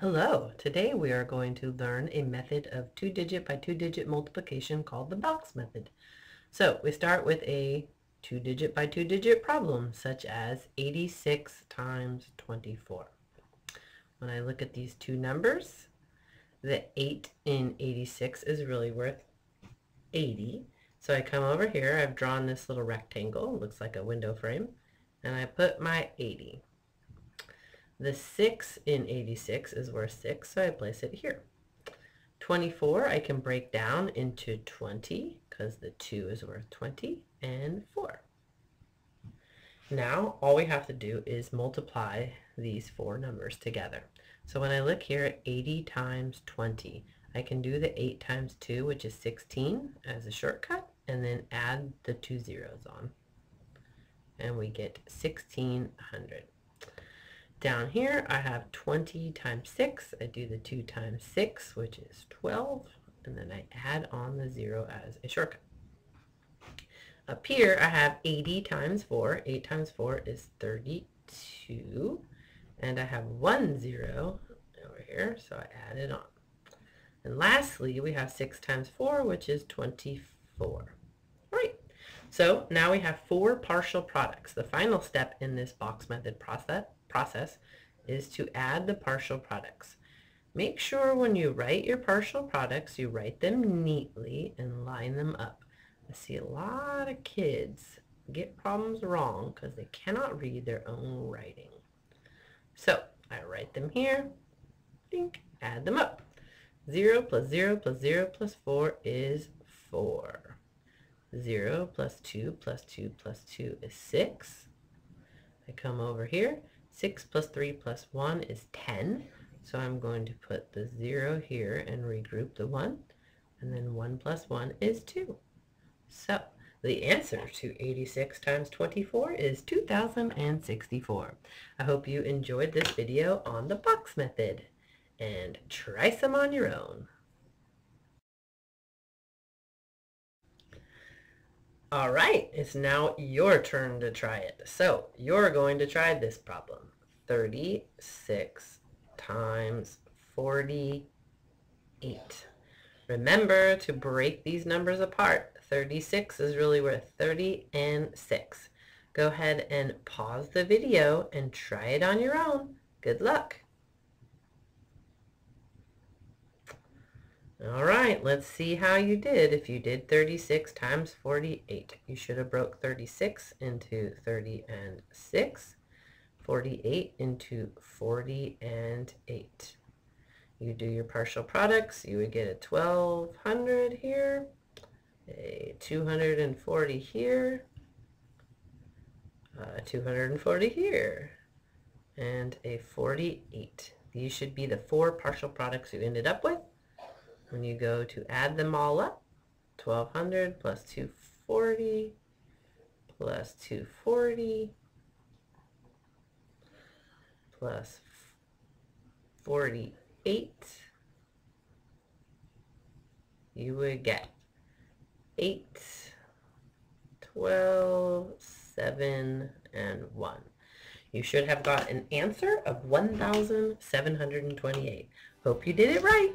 Hello, today we are going to learn a method of two-digit by two-digit multiplication called the box method. So we start with a two-digit by two-digit problem such as 86 times 24. When I look at these two numbers, the 8 in 86 is really worth 80. So I come over here, I've drawn this little rectangle, looks like a window frame, and I put my 80. The 6 in 86 is worth 6, so I place it here. 24 I can break down into 20 because the 2 is worth 20 and 4. Now all we have to do is multiply these four numbers together. So when I look here at 80 times 20, I can do the 8 times 2, which is 16, as a shortcut, and then add the two zeros on. And we get 1600. Down here, I have 20 times 6. I do the 2 times 6, which is 12, and then I add on the 0 as a shortcut. Up here, I have 80 times 4. 8 times 4 is 32, and I have one 0 over here, so I add it on. And lastly, we have 6 times 4, which is 24. Right. So now we have four partial products. The final step in this box method process process is to add the partial products. Make sure when you write your partial products, you write them neatly and line them up. I see a lot of kids get problems wrong because they cannot read their own writing. So I write them here, think, add them up. 0 plus 0 plus 0 plus 4 is 4. 0 plus 2 plus 2 plus 2 is 6. I come over here, 6 plus 3 plus 1 is 10. So I'm going to put the 0 here and regroup the 1. And then 1 plus 1 is 2. So the answer to 86 times 24 is 2064. I hope you enjoyed this video on the box method. And try some on your own. All right, it's now your turn to try it. So you're going to try this problem. 36 times 48. Remember to break these numbers apart. 36 is really worth 30 and 6. Go ahead and pause the video and try it on your own. Good luck. All right, let's see how you did if you did 36 times 48. You should have broke 36 into 30 and 6, 48 into 40 and 8. You do your partial products, you would get a 1200 here, a 240 here, uh, 240 here, and a 48. These should be the four partial products you ended up with. When you go to add them all up, 1200 plus 240 plus 240 plus 48, you would get 8, 12, 7, and 1. You should have got an answer of 1,728. Hope you did it right.